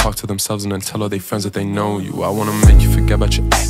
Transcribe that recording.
talk to themselves and then tell all their friends that they know you. I wanna make you forget about your ex.